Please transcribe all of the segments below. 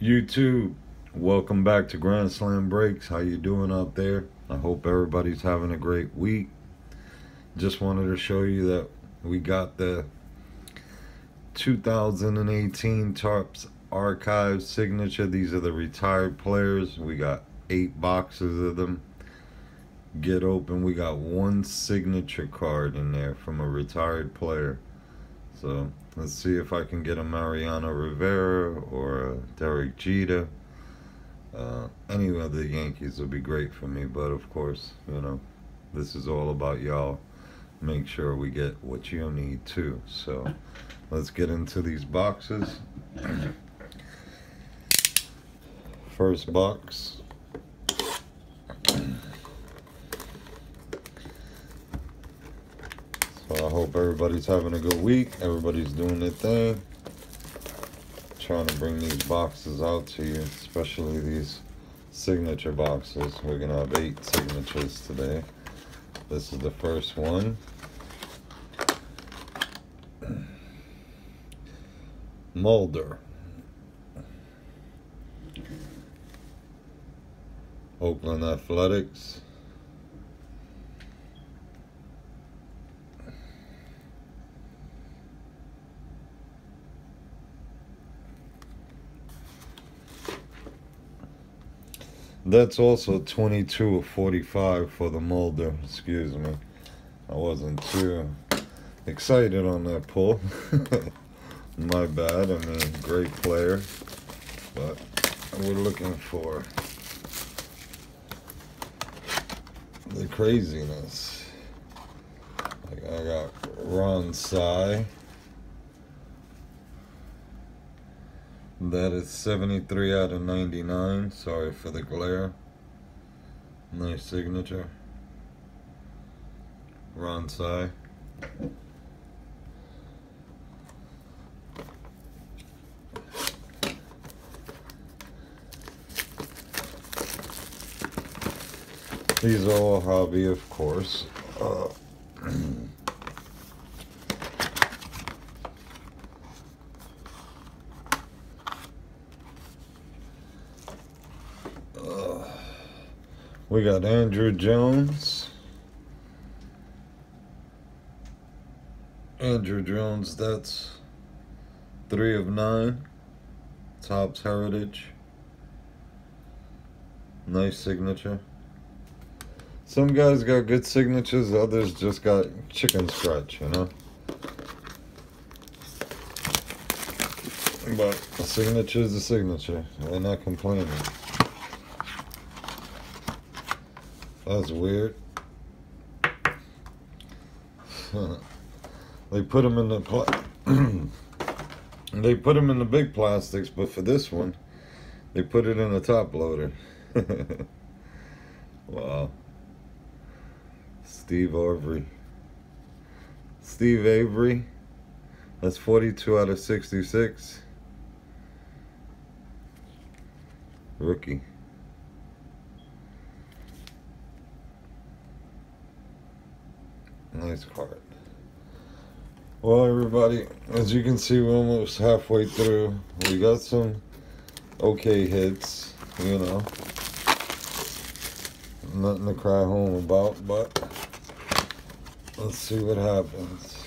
YouTube, welcome back to Grand Slam Breaks. How you doing out there? I hope everybody's having a great week. Just wanted to show you that we got the 2018 Topps Archive signature. These are the retired players. We got eight boxes of them. Get open. We got one signature card in there from a retired player. So let's see if I can get a Mariano Rivera or a Derek Jeter. Uh, any of the Yankees would be great for me, but of course, you know, this is all about y'all. Make sure we get what you need too. So let's get into these boxes. First box. So I hope everybody's having a good week. Everybody's doing their thing. Trying to bring these boxes out to you, especially these signature boxes. We're gonna have eight signatures today. This is the first one. Mulder. Oakland Athletics. That's also 22 of 45 for the Mulder. Excuse me. I wasn't too excited on that pull. My bad. I mean, great player. But we're looking for the craziness. Like I got Ron Cey. That is 73 out of 99. Sorry for the glare. Nice signature. Ron Cey. These are all hobby, of course. Uh, We got Andruw Jones. Andruw Jones, that's three of nine. Topps Heritage. Nice signature. Some guys got good signatures, others just got chicken scratch, you know? But a signature is a signature. They're not complaining. That's weird. they put them in the they put them in the big plastics, but for this one, they put it in a top loader. wow. Steve Avery. Steve Avery. That's 42 out of 66. Rookie. Nice card. Well, everybody, as you can see, we're almost halfway through. We got some okay hits, you know. Nothing to cry home about, but let's see what happens.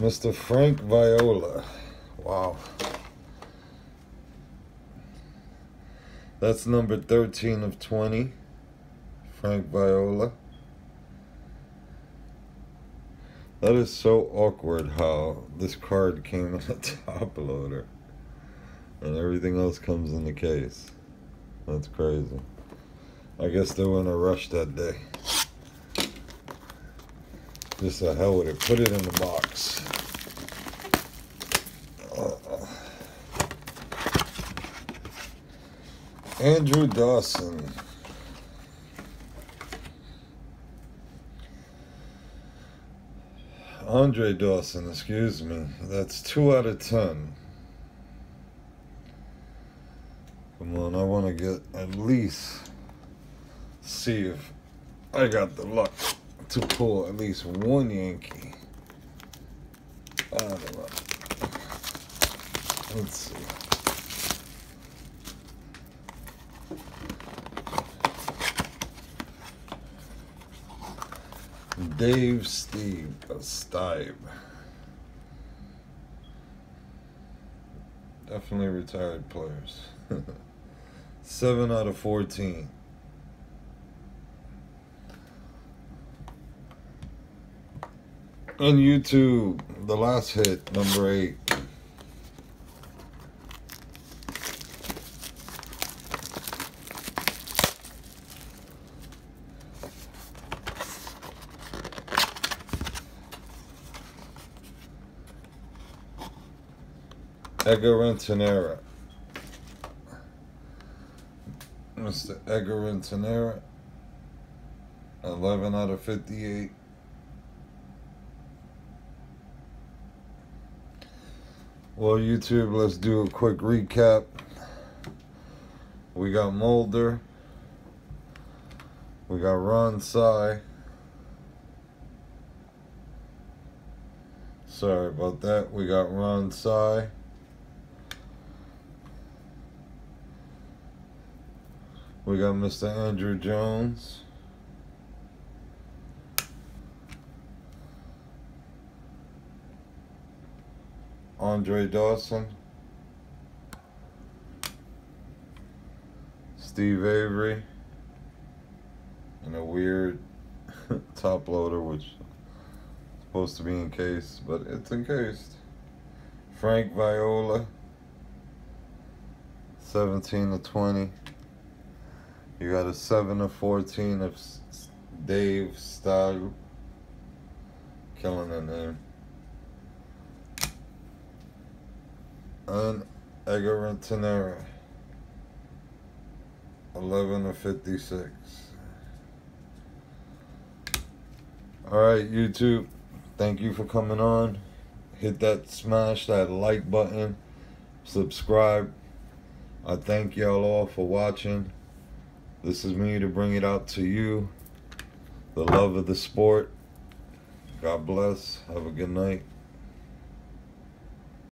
Mr. Frank Viola. Wow. That's number 13 of 20. Frank Viola. That is so awkward how this card came in a top loader and everything else comes in the case. That's crazy. I guess they were in a rush that day. Just the hell with it. Put it in the box. Andrew Dawson. Andre Dawson, excuse me. That's two out of ten. Come on, I want to get at least see if I got the luck to pull at least one Yankee. I don't know. Let's see. Dave Steve Stieb. Definitely retired players. 7 out of 14. On YouTube, the last hit, number 8. Edgar Rentanera. Mr. Edgar Rentanera. 11 out of 58. Well, YouTube, let's do a quick recap. We got Mulder. We got Ron Cey. Sorry about that. We got Ron Cey. We got Mr. Andruw Jones. Andre Dawson. Steve Avery. And a weird top loader, which is supposed to be encased, but it's encased. Frank Viola. 17 to 20. You got a 7 of 14 of Dave Stagg. Killing the name. And Edgar Rentanera. 11 of 56. Alright, YouTube. Thank you for coming on. Hit that smash that like button. Subscribe. I thank y'all all for watching. This is me to bring it out to you. The love of the sport. God bless. Have a good night.